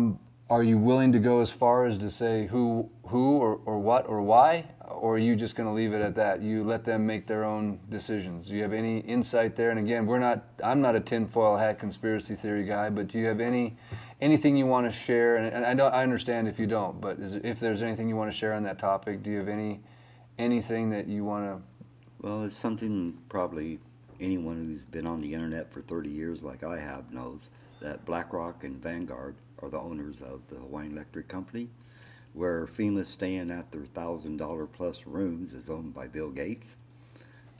Um, are you willing to go as far as to say who, who, or, or what, or why, or are you just going to leave it at that? You let them make their own decisions. Do you have any insight there? And again, we're not. I'm not a tinfoil hat conspiracy theory guy, but do you have any anything you want to share? And, and I I understand if you don't, but is, if there's anything you want to share on that topic, do you have any anything that you want to? Well, it's something probably anyone who's been on the internet for 30 years, like I have, knows that BlackRock and Vanguard are the owners of the Hawaiian Electric Company, where FEMA's staying at their thousand dollar plus rooms is owned by Bill Gates.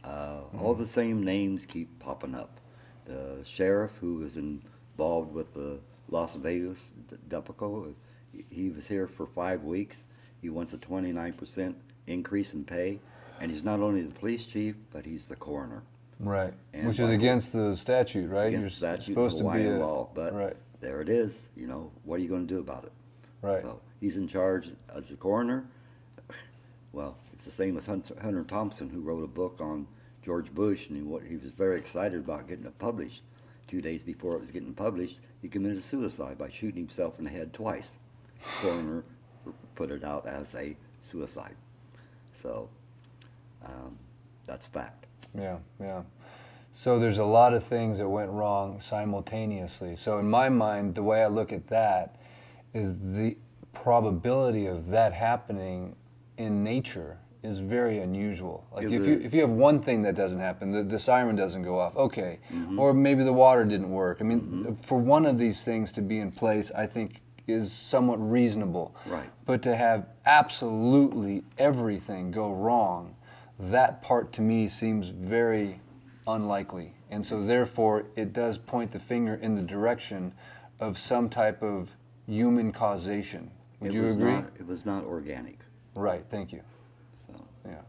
Uh, mm. All the same names keep popping up. The sheriff who was involved with the Las Vegas debacle, he was here for five weeks. He wants a 29% increase in pay, and he's not only the police chief, but he's the coroner. Right, and which is against the statute, right? Against You're statute, supposed to be a, law, but right. there it is. You know, what are you going to do about it? Right. So he's in charge as the coroner. Well, it's the same as Hunter Thompson, who wrote a book on George Bush, and he, he was very excited about getting it published. Two days before it was getting published, he committed suicide by shooting himself in the head twice. The coroner put it out as a suicide. So um, that's fact. Yeah, yeah. So there's a lot of things that went wrong simultaneously. So in my mind, the way I look at that is the probability of that happening in nature is very unusual. Like it if is. you if you have one thing that doesn't happen, the, the siren doesn't go off, okay, mm-hmm. or maybe the water didn't work. I mean, mm-hmm. for one of these things to be in place, I think is somewhat reasonable. Right. But to have absolutely everything go wrong, that part to me seems very unlikely. And so therefore it does point the finger in the direction of some type of human causation. Would it you agree? Not, it was not organic. Right, thank you. So yeah.